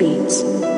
Beats.